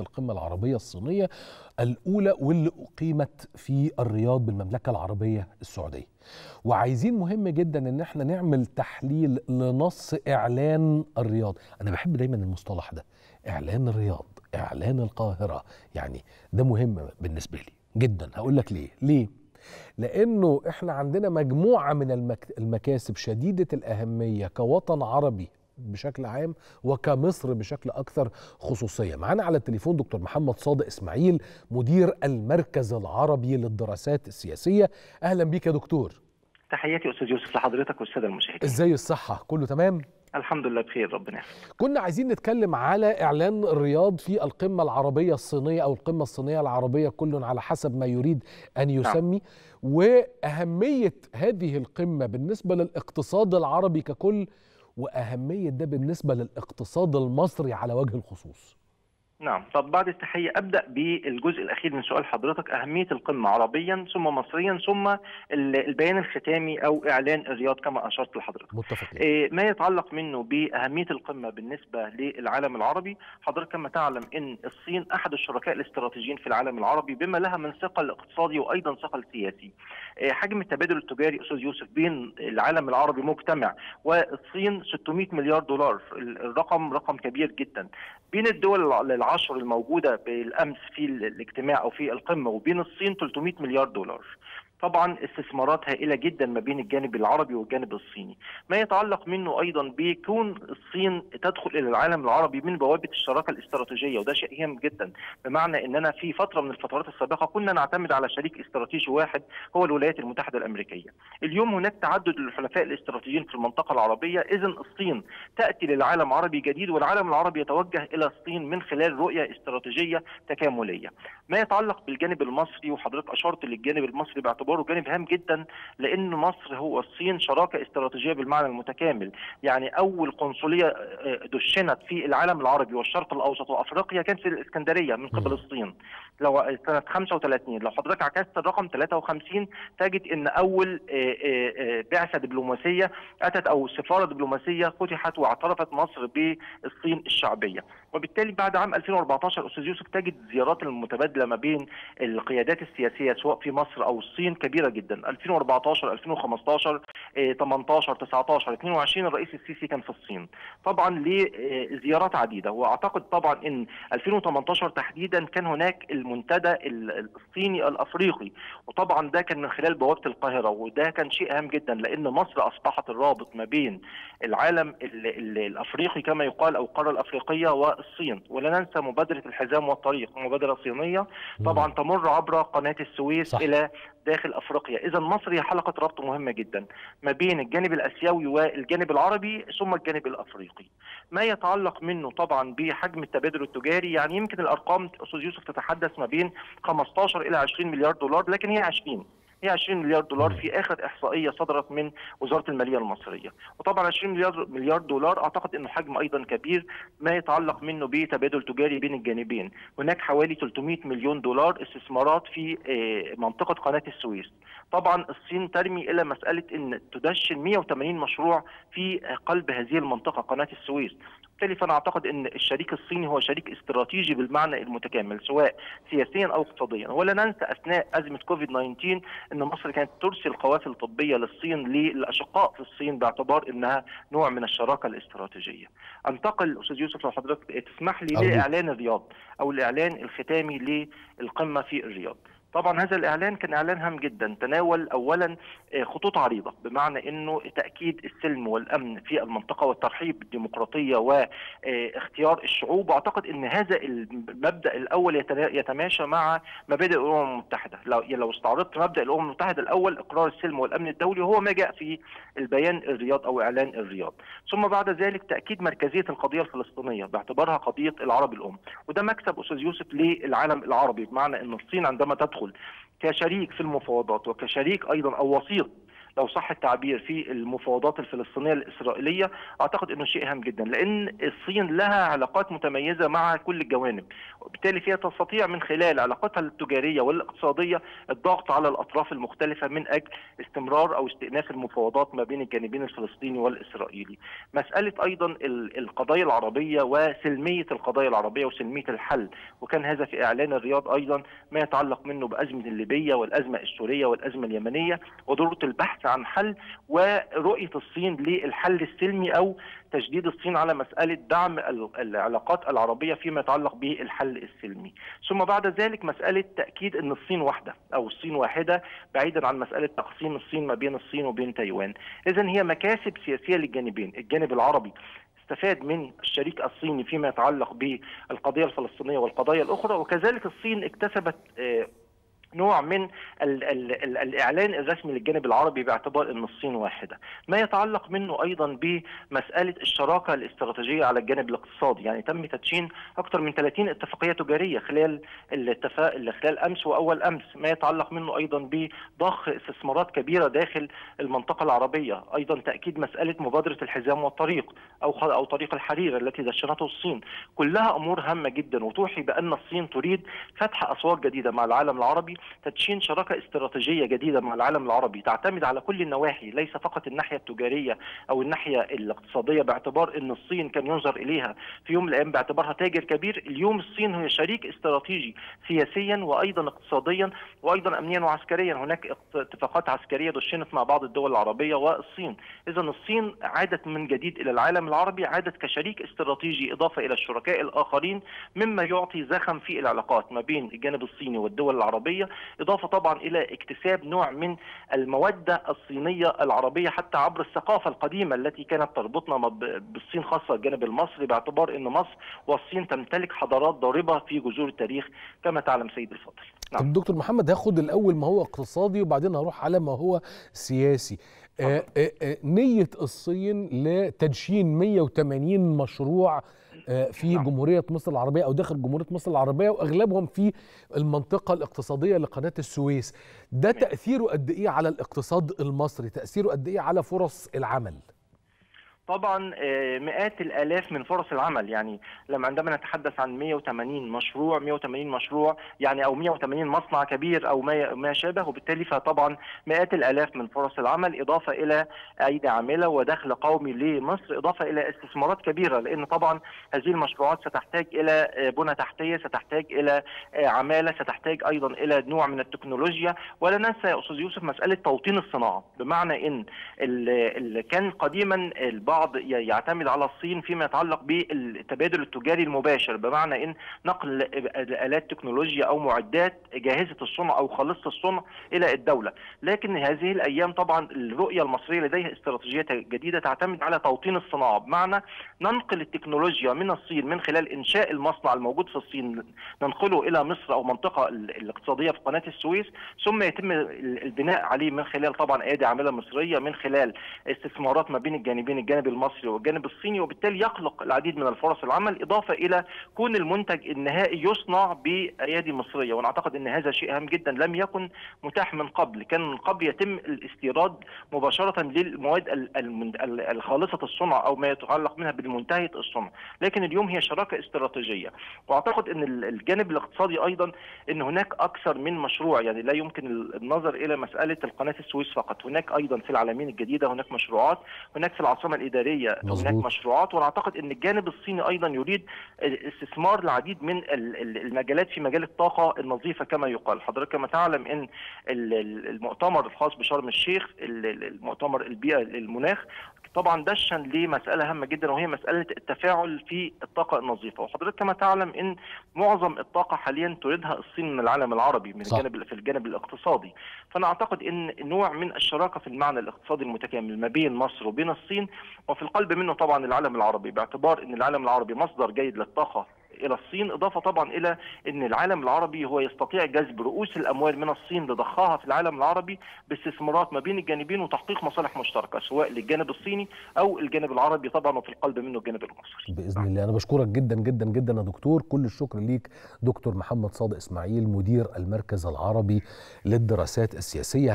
القمة العربية الصينية الأولى واللي أقيمت في الرياض بالمملكة العربية السعودية. وعايزين مهم جدا إن إحنا نعمل تحليل لنص إعلان الرياض. أنا بحب دايما المصطلح ده إعلان الرياض إعلان القاهرة. يعني ده مهم بالنسبة لي جدا. هقول لك ليه. ليه؟ لأنه إحنا عندنا مجموعة من المك... المكاسب شديدة الأهمية كوطن عربي بشكل عام وكمصر بشكل أكثر خصوصية. معانا على التليفون دكتور محمد صادق إسماعيل مدير المركز العربي للدراسات السياسية. أهلا بيك يا دكتور. تحياتي أستاذ يوسف لحضرتك والسادة المشاهدين. إزاي الصحة؟ كله تمام؟ الحمد لله بخير ربنا يحفظك كنا عايزين نتكلم على إعلان الرياض في القمة العربية الصينية أو القمة الصينية العربية كل على حسب ما يريد أن يسمي. نعم. وأهمية هذه القمة بالنسبة للاقتصاد العربي ككل وأهمية ده بالنسبة للاقتصاد المصري على وجه الخصوص. نعم. طب بعد التحية أبدأ بالجزء الأخير من سؤال حضرتك أهمية القمة عربيا ثم مصريا ثم البيان الختامي أو إعلان الرياض كما أشرت لحضرتك. متفق إيه ما يتعلق منه بأهمية القمة بالنسبة للعالم العربي؟ حضرتك كما تعلم أن الصين أحد الشركاء الاستراتيجيين في العالم العربي بما لها من ثقل اقتصادي وأيضا ثقل سياسي إيه حجم التبادل التجاري أستاذ يوسف بين العالم العربي مجتمع والصين 600 مليار دولار الرقم رقم كبير جدا. بين الدول العشر الموجودة بالأمس في الاجتماع أو في القمة وبين الصين 300 مليار دولار. طبعا استثمارات هائله جدا ما بين الجانب العربي والجانب الصيني. ما يتعلق منه أيضا بكون الصين تدخل إلى العالم العربي من بوابة الشراكة الاستراتيجية وده شيء هام جدا. بمعنى إننا في فترة من الفترات السابقة كنا نعتمد على شريك استراتيجي واحد هو الولايات المتحدة الأمريكية. اليوم هناك تعدد للحلفاء الاستراتيجيين في المنطقة العربية. اذا الصين تأتي للعالم عربي جديد والعالم العربي يتوجه إلى الصين من خلال رؤية استراتيجية تكاملية. ما يتعلق بالجانب المصري وحضرتك أشرت للجانب المصري باعتبار باعتباره جانب هام جدا لأن مصر هو الصين شراكة استراتيجية بالمعنى المتكامل. يعني أول قنصلية دشنت في العالم العربي والشرق الأوسط وأفريقيا كانت في الإسكندرية من قبل الصين. لو سنه 35 لو حضرتك عكست الرقم 53 تجد إن أول بعثة دبلوماسية أتت أو سفارة دبلوماسية فتحت واعترفت مصر بالصين الشعبية. وبالتالي بعد عام 2014 أستاذ يوسف تجد زيارات المتبادلة ما بين القيادات السياسية سواء في مصر أو الصين كبيرة جدا. 2014 2015 18 19 22 الرئيس السيسي كان في الصين. طبعا لزيارات عديدة. وأعتقد طبعا إن 2018 تحديدا كان هناك المنتدى الصيني الأفريقي. وطبعا ده كان من خلال بوابة القاهرة وده كان شيء هام جدا لأن مصر أصبحت الرابط ما بين العالم ال ال الأفريقي كما يقال أو القارة الأفريقية والصين. ولا ننسى مبادرة الحزام والطريق مبادرة صينية. طبعا تمر عبر قناة السويس صح. إلى داخل أفريقيا، اذا مصر هي حلقة ربط مهمة جدا ما بين الجانب الأسيوي والجانب العربي ثم الجانب الأفريقي. ما يتعلق منه طبعا بحجم التبادل التجاري يعني يمكن الأرقام أستاذ يوسف تتحدث ما بين 15 إلى 20 مليار دولار لكن هي 20 هي 20 مليار دولار في آخر إحصائية صدرت من وزارة المالية المصرية. وطبعا 20 مليار مليار دولار أعتقد إنه حجم أيضا كبير ما يتعلق منه بتبادل تجاري بين الجانبين. هناك حوالي 300 مليون دولار استثمارات في منطقة قناة السويس. طبعا الصين ترمي إلى مسألة إن تدشن 180 مشروع في قلب هذه المنطقة قناة السويس. بالتالي فأنا أعتقد إن الشريك الصيني هو شريك استراتيجي بالمعنى المتكامل سواء سياسيا أو اقتصاديا ولا ننسى أثناء أزمة كوفيد 19 إن مصر كانت ترسل قوافل طبية للصين للأشقاء في الصين باعتبار إنها نوع من الشراكة الاستراتيجية. أنتقل أستاذ يوسف لو حضرتك تسمح لي لإعلان الرياض أو الإعلان الختامي للقمة في الرياض. طبعا هذا الإعلان كان إعلان هام جدا تناول اولا خطوط عريضة بمعنى إنه تأكيد السلم والأمن في المنطقة والترحيب بالديمقراطية واختيار الشعوب. وأعتقد إن هذا المبدأ الأول يتماشى مع مبادئ الأمم المتحدة. لو لو استعرضت مبدأ الأمم المتحدة الأول إقرار السلم والأمن الدولي وهو ما جاء في البيان الرياض أو إعلان الرياض. ثم بعد ذلك تأكيد مركزية القضية الفلسطينية باعتبارها قضية العرب الأم. وده مكسب أستاذ يوسف للعالم العربي بمعنى إن الصين عندما تدخل كشريك في المفاوضات وكشريك أيضا أو وسيط لو صح التعبير في المفاوضات الفلسطينية الإسرائيلية أعتقد إنه شيء هام جدا لأن الصين لها علاقات متميزة مع كل الجوانب وبالتالي فيها تستطيع من خلال علاقاتها التجارية والاقتصادية الضغط على الأطراف المختلفة من أجل استمرار أو استئناف المفاوضات ما بين الجانبين الفلسطيني والإسرائيلي. مسألة أيضا القضايا العربية وسلمية القضايا العربية وسلمية الحل وكان هذا في إعلان الرياض أيضا ما يتعلق منه بأزمة الليبية والأزمة السورية والأزمة اليمنية وضرورة البحث عن حل ورؤية الصين للحل السلمي أو تشديد الصين على مسألة دعم العلاقات العربية فيما يتعلق بالحل السلمي. ثم بعد ذلك مسألة تأكيد أن الصين واحدة أو الصين واحدة بعيدا عن مسألة تقسيم الصين ما بين الصين وبين تايوان. إذا هي مكاسب سياسية للجانبين. الجانب العربي استفاد من الشريك الصيني فيما يتعلق بالقضية الفلسطينية والقضايا الأخرى وكذلك الصين اكتسبت نوع من ال ال ال الإعلان الرسمي للجانب العربي باعتبار إن الصين واحدة. ما يتعلق منه أيضا بمسألة الشراكة الاستراتيجية على الجانب الاقتصادي، يعني تم تدشين أكثر من 30 اتفاقية تجارية خلال الاتفاق خلال أمس وأول أمس، ما يتعلق منه أيضا بضخ استثمارات كبيرة داخل المنطقة العربية، أيضا تأكيد مسألة مبادرة الحزام والطريق أو أو طريق الحرير التي دشنته الصين، كلها أمور هامة جدا وتوحي بأن الصين تريد فتح أسواق جديدة مع العالم العربي. تدشين شراكة استراتيجية جديدة مع العالم العربي تعتمد على كل النواحي ليس فقط الناحية التجارية أو الناحية الاقتصادية باعتبار إن الصين كان ينظر إليها في يوم من الأيام باعتبارها تاجر كبير. اليوم الصين هي شريك استراتيجي سياسيا وأيضا اقتصاديا وأيضا امنيا وعسكريا. هناك اتفاقات عسكرية دشنت مع بعض الدول العربية والصين. اذا الصين عادت من جديد إلى العالم العربي عادت كشريك استراتيجي إضافة إلى الشركاء الآخرين مما يعطي زخم في العلاقات ما بين الجانب الصيني والدول العربية. إضافة طبعا إلى اكتساب نوع من المودة الصينية العربية حتى عبر الثقافة القديمة التي كانت تربطنا بالصين خاصة الجانب المصري باعتبار أن مصر والصين تمتلك حضارات ضاربة في جذور التاريخ كما تعلم سيد الفاضل. نعم. طب دكتور محمد هاخد الأول ما هو اقتصادي وبعدين هروح على ما هو سياسي. آآ آآ نية الصين لتدشين 180 مشروع في نعم. جمهورية مصر العربية أو داخل جمهورية مصر العربية وأغلبهم في المنطقة الاقتصادية لقناة السويس. ده تأثيره قد إيه على الاقتصاد المصري؟ تأثيره قد إيه على فرص العمل؟ طبعا مئات الآلاف من فرص العمل. يعني لما عندما نتحدث عن 180 مشروع 180 مشروع يعني أو 180 مصنع كبير أو ما ما شابه وبالتالي فطبعا مئات الآلاف من فرص العمل إضافة إلى ايدي عامله ودخل قومي لمصر إضافة إلى استثمارات كبيرة لأن طبعا هذه المشروعات ستحتاج إلى بنى تحتية ستحتاج إلى عمالة ستحتاج أيضا إلى نوع من التكنولوجيا. ولا ننسى يا أستاذ يوسف مسألة توطين الصناعة. بمعنى إن كان قديما البعض البعض يعتمد على الصين فيما يتعلق بالتبادل التجاري المباشر بمعنى إن نقل آلات تكنولوجيا أو معدات جاهزة الصنع أو خالصه الصنع إلى الدولة، لكن هذه الأيام طبعا الرؤية المصرية لديها استراتيجيه جديدة تعتمد على توطين الصناعة بمعنى ننقل التكنولوجيا من الصين من خلال إنشاء المصنع الموجود في الصين ننقله إلى مصر أو منطقة الاقتصادية في قناة السويس ثم يتم البناء عليه من خلال طبعا ايادي عاملة مصرية من خلال استثمارات ما بين الجانبين الجانب المصري والجانب الصيني وبالتالي يخلق العديد من الفرص العمل إضافة إلى كون المنتج النهائي يصنع بأيادي مصرية. وأنا اعتقد إن هذا شيء هام جدا لم يكن متاح من قبل. كان من قبل يتم الاستيراد مباشرة للمواد الخالصة الصنع أو ما يتعلق منها بالمنتهيه الصنع. لكن اليوم هي شراكة استراتيجية. وأعتقد إن الجانب الاقتصادي أيضا إن هناك أكثر من مشروع يعني لا يمكن النظر إلى مسألة القناة السويس فقط. هناك أيضا في العالمين الجديدة هناك مشروعات هناك في العاصمة الإدارية مزبوط. هناك مشروعات وأنا اعتقد إن الجانب الصيني أيضا يريد استثمار العديد من المجالات في مجال الطاقة النظيفة كما يقال حضرتك كما تعلم إن المؤتمر الخاص بشرم الشيخ المؤتمر البيئة المناخ طبعا دشن لمسألة هامة جدا وهي مسألة التفاعل في الطاقة النظيفة وحضرتك كما تعلم إن معظم الطاقة حاليا تريدها الصين من العالم العربي من صح. الجانب في الجانب الاقتصادي فأنا أعتقد إن نوع من الشراكة في المعنى الاقتصادي المتكامل ما بين مصر وبين الصين وفي القلب منه طبعا العالم العربي باعتبار إن العالم العربي مصدر جيد للطاقة إلى الصين إضافة طبعا إلى إن العالم العربي هو يستطيع جذب رؤوس الأموال من الصين لضخها في العالم العربي باستثمارات ما بين الجانبين وتحقيق مصالح مشتركة سواء للجانب الصيني أو الجانب العربي طبعا وفي القلب منه الجانب المصري. بإذن الله. أنا بشكرك جدا جدا جدا يا دكتور. كل الشكر ليك دكتور محمد صادق إسماعيل مدير المركز العربي للدراسات السياسية.